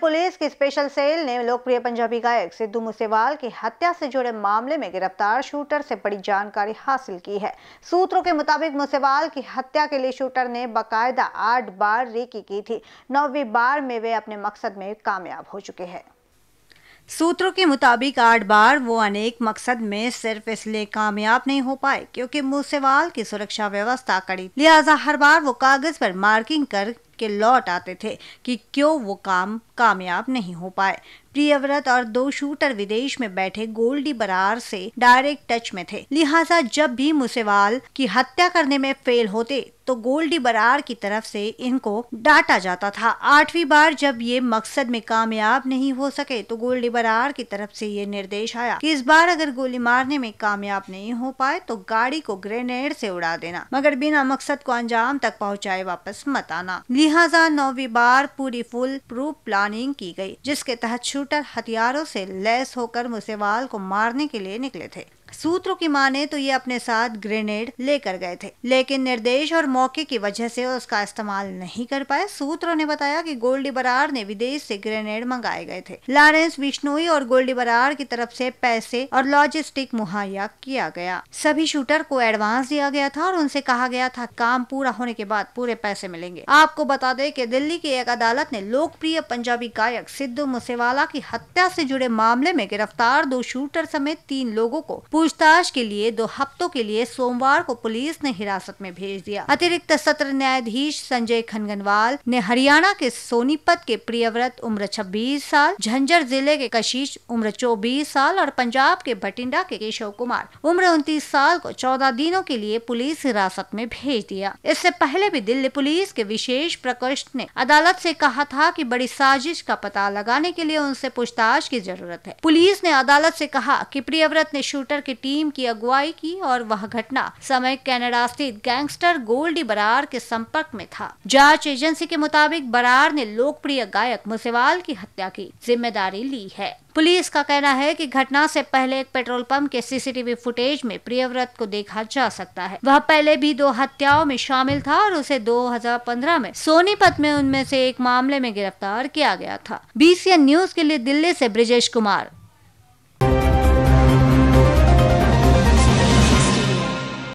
Police की special cell ने लोकप्रिय पंजाबी गायक सिद्धू मूसेवाल की हत्या से जुड़े मामले में गिरफ़्तार शूटर से बड़ी जानकारी हासिल की है। सूत्रों के मुताबिक मूसेवाल की हत्या के लिए शूटर ने बाकायदा आठ बार रेकी की थी। नौवीं बार में वे अपने मकसद में कामयाब हो चुके हैं। सूत्रों के मुताबिक आठ बार वो अनेक मकसद में सिर्फ़ इसलिए कामयाब नहीं हो पाए क्योंकि मूसेवाल की सुरक्षा व्यवस्था कड़ी। लिहाजा हर बार वो कागज़ पर मार्किंग कर के लौट आते थे कि क्यों वो काम कामयाब नहीं हो पाए। प्रियव्रत और दो शूटर विदेश में बैठे गोल्डी बरार से डायरेक्ट टच में थे। लिहाजा जब भी मुसेवाल की हत्या करने में फेल होते तो गोल्डी बरार की तरफ़ से इनको डांटा जाता था। आठवीं बार जब ये मकसद में कामयाब नहीं हो सके तो गोल्डी बरार की तरफ़ से ये निर्देश आया कि इस बार अगर गोली मारने में कामयाब नहीं हो पाए तो गाड़ी को ग्रेनेड से उड़ा देना, मगर बिना मकसद को अंजाम तक पहुँचाए वापस मत आना। लिहाजा नौवीं बार पूरी फुल प्रूफ प्लानिंग की गई, जिसके तहत शूटर हथियारों से लैस होकर मुसेवाल को मारने के लिए निकले थे। सूत्रों की माने तो ये अपने साथ ग्रेनेड लेकर गए थे, लेकिन निर्देश और मौके की वजह से उसका इस्तेमाल नहीं कर पाए। सूत्रों ने बताया कि गोल्डी बरार ने विदेश से ग्रेनेड मंगाए गए थे। लॉरेंस बिश्नोई और गोल्डी बरार की तरफ़ से पैसे और लॉजिस्टिक मुहैया किया गया। सभी शूटर को एडवांस दिया गया था और उनसे कहा गया था, काम पूरा होने के बाद पूरे पैसे मिलेंगे। आपको बता दें कि दिल्ली की एक अदालत ने लोकप्रिय पंजाबी गायक सिद्धू मूसेवाला की हत्या से जुड़े मामले में गिरफ़्तार दो शूटर समेत तीन लोगों को पूछताछ के लिए दो हफ्तों के लिए सोमवार को पुलिस ने हिरासत में भेज दिया। अतिरिक्त सत्र न्यायाधीश संजय खनगनवाल ने हरियाणा के सोनीपत के प्रियव्रत, उम्र 26 साल, झंझर ज़िले के कशिश, उम्र 24 साल और पंजाब के भटिंडा के केशव कुमार, उम्र उनतीस साल को 14 दिनों के लिए पुलिस हिरासत में भेज दिया। इससे पहले भी दिल्ली पुलिस के विशेष प्रकोष्ठ ने अदालत से कहा था कि बड़ी साजिश का पता लगाने के लिए उनसे पूछताछ की ज़रूरत है। पुलिस ने अदालत से कहा कि प्रियव्रत ने शूटर की टीम की अगुवाई की और वह घटना समय कनाडा स्थित गैंगस्टर गोल्डी बरार के संपर्क में था। जाँच एजेंसी के मुताबिक बरार ने लोकप्रिय गायक मुसेवाल की हत्या की, ज़िम्मेदारी ली है। पुलिस का कहना है कि घटना से पहले एक पेट्रोल पंप के सीसीटीवी फुटेज में प्रियव्रत को देखा जा सकता है। वह पहले भी दो हत्याओं में शामिल था और उसे 2015 में सोनीपत में उनमें से एक मामले में गिरफ़्तार किया गया था। बीसीएन न्यूज़ के लिए दिल्ली से ब्रिजेश कुमार।